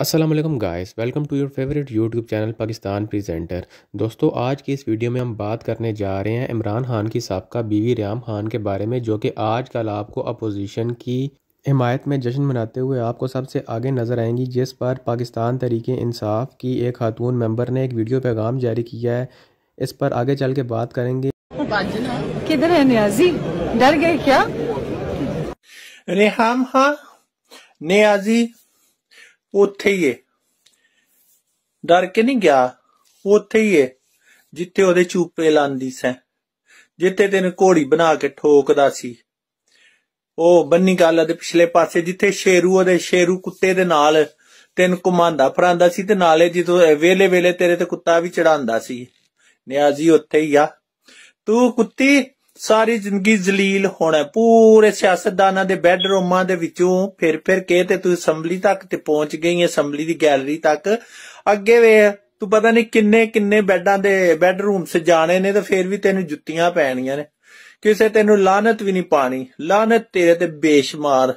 Aslam guys welcome to your favourite YouTube channel Pakistan presenter दोस्तों आज की इस वीडियो में हम बात करने जा रहे हैं इमरान खान की सबका बीवी रियाम खान के बारे में जो कि आज कल आपको अपोजिशन की हिमायत में जश्न मनाते हुए आपको सबसे आगे नज़र आएँगी जिस पर पाकिस्तान तरीके इंसाफ की एक खातून मेंबर ने एक वीडियो पैगाम जारी किया है। इस पर आगे चल के बात करेंगे। किधर है न्याजी? डर गए क्या? रेहाम हाँ नियाजी ਉੱਥੇ ਹੀ ਏ। ਡਰ ਕੇ ਨਹੀਂ ਗਿਆ, ਉੱਥੇ ਹੀ ਏ, ਜਿੱਥੇ ਉਹਦੇ ਚੂਪੇ ਲਾਂਦੀ ਸੈਂ, ਜਿੱਥੇ ਤੈਨੂੰ ਘੋੜੀ ਬਣਾ ਕੇ ਠੋਕਦਾ ਸੀ। ਉਹ ਬੰਨੀ ਗੱਲ ਦੇ ਪਿਛਲੇ ਪਾਸੇ, ਜਿੱਥੇ ਸ਼ੇਰੂ ਉਹਦੇ ਸ਼ੇਰੂ ਕੁੱਤੇ ਦੇ ਨਾਲ ਤੈਨੂੰ ਕਮਾਂਦਾ ਫਰਾਂਦਾ ਸੀ ਤੇ ਨਾਲੇ ਜਦੋਂ ਵੇਲੇ ਵੇਲੇ ਤੇਰੇ ਤੇ ਕੁੱਤਾ ਵੀ ਚੜਾਉਂਦਾ ਸੀ। ਨਿਆਜ਼ੀ ਉੱਥੇ ਹੀ ਆ। ਤੂੰ ਕੁੱਤੀ ਸਾਰੀ ਜ਼ਿੰਦਗੀ ਜ਼ਲੀਲ ਹੋਣਾ ਪੂਰੇ ਸਿਆਸਤਦਾਨਾਂ ਦੇ ਬੈੱਡਰੂਮਾਂ ਦੇ ਵਿੱਚੋਂ ਫਿਰ ਫਿਰ ਕੇ ਤੇ ਤੂੰ ਅਸੈਂਬਲੀ ਤੱਕ ਤੇ ਪਹੁੰਚ ਗਈ ਅਸੈਂਬਲੀ ਦੀ ਗੈਲਰੀ ਤੱਕ। ਅੱਗੇ ਵੇ, ਤੂੰ ਪਤਾ ਨਹੀਂ ਕਿੰਨੇ ਕਿੰਨੇ ਬੈੱਡਾਂ ਦੇ ਬੈੱਡਰੂਮ ਜਾਣੇ ਨੇ ਤੇ ਫਿਰ ਵੀ ਤੈਨੂੰ ਜੁੱਤੀਆਂ ਪੈਣੀਆਂ ਨੇ। ਕਿਸੇ ਤੈਨੂੰ ਲਾਨਤ ਵੀ ਨਹੀਂ ਪਾਣੀ। ਲਾਨਤ ਤੇਰੇ ਤੇ ਬੇਸ਼ਮਾਰ